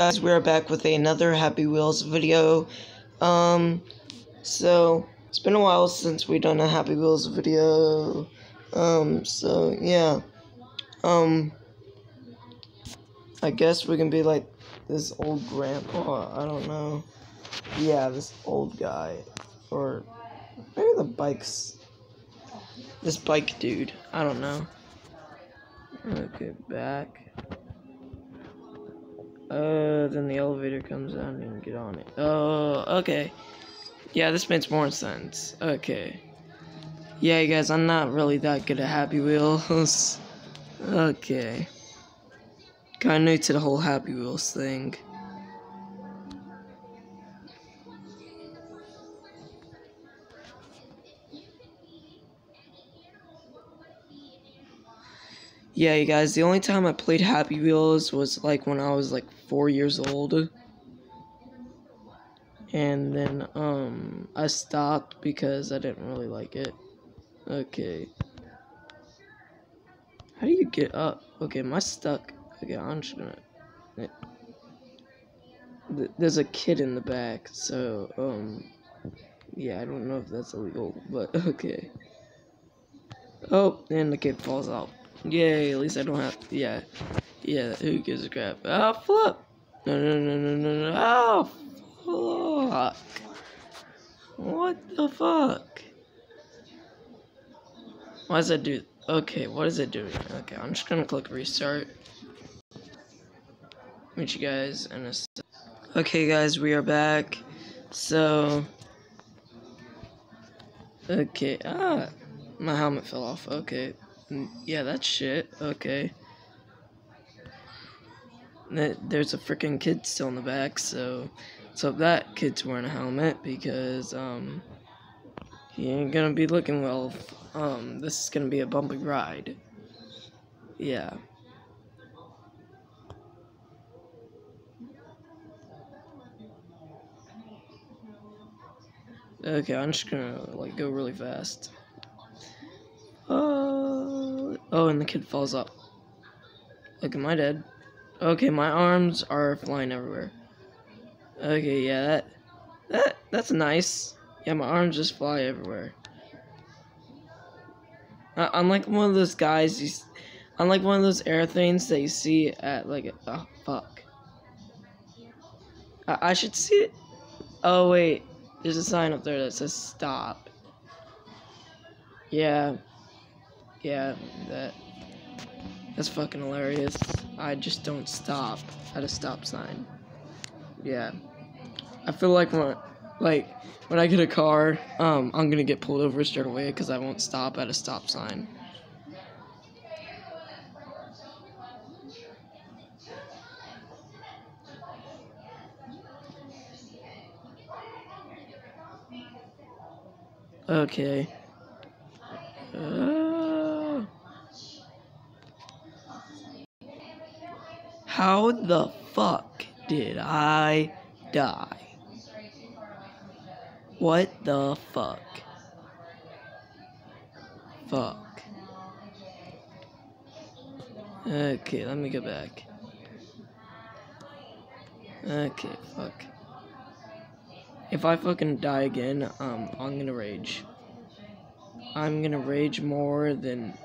guys we're back with another happy wheels video. Um so it's been a while since we done a happy wheels video. Um so yeah. Um i guess we can be like this old grandpa i don't know. Yeah this old guy. Or maybe the bikes. This bike dude i don't know. Okay back uh, then the elevator comes down and get on it. Oh, okay. Yeah, this makes more sense. Okay. Yeah, you guys, I'm not really that good at Happy Wheels. okay. Kinda new to the whole Happy Wheels thing. Yeah, you guys, the only time I played Happy Wheels was like when I was like four years old. And then um I stopped because I didn't really like it. Okay. How do you get up? Okay, am I stuck? Okay, I'm just gonna there's a kid in the back, so um yeah, I don't know if that's illegal, but okay. Oh, and the kid falls out. Yay, at least I don't have, yeah. Yeah, who gives a crap? Oh, flip! No, no, no, no, no, no. Oh, fuck. What the fuck? Why does that do? Okay, what is it doing? Okay, I'm just gonna click restart. Meet you guys in a Okay, guys, we are back. So, okay, ah, my helmet fell off. Okay. Yeah, that's shit. Okay. There's a freaking kid still in the back, so so that kid's wearing a helmet because um he ain't gonna be looking well. Um, this is gonna be a bumpy ride. Yeah. Okay, I'm just gonna like go really fast. Oh, and the kid falls up. Look, am I dead? Okay, my arms are flying everywhere. Okay, yeah, that, that, that's nice. Yeah, my arms just fly everywhere. Uh, unlike one of those guys, you, unlike one of those airplanes that you see at like, oh fuck. I, I should see it. Oh wait, there's a sign up there that says stop. Yeah, yeah, that that's fucking hilarious. I just don't stop at a stop sign. Yeah. I feel like when like when I get a car, um, I'm gonna get pulled over straight away because I won't stop at a stop sign. Okay. Uh, How the fuck did I die? What the fuck? Fuck. Okay, let me go back. Okay, fuck. If I fucking die again, um, I'm gonna rage. I'm gonna rage more than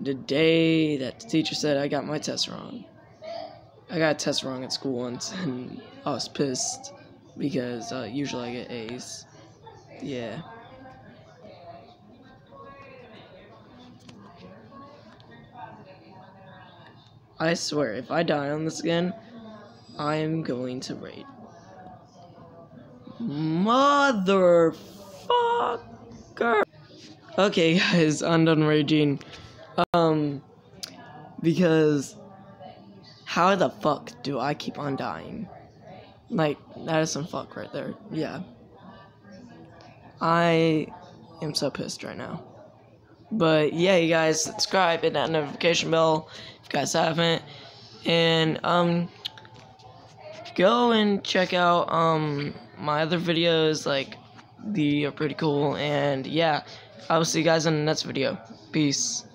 the day that the teacher said I got my test wrong. I got a test wrong at school once, and I was pissed because uh, usually I get A's. Yeah. I swear, if I die on this again, I am going to raid. Motherfucker! Okay, guys, I'm done raging. Um, because how the fuck do I keep on dying? Like, that is some fuck right there. Yeah. I am so pissed right now. But yeah, you guys, subscribe, hit that notification bell if you guys haven't. And, um, go and check out, um, my other videos, like, the are pretty cool. And yeah, I will see you guys in the next video. Peace.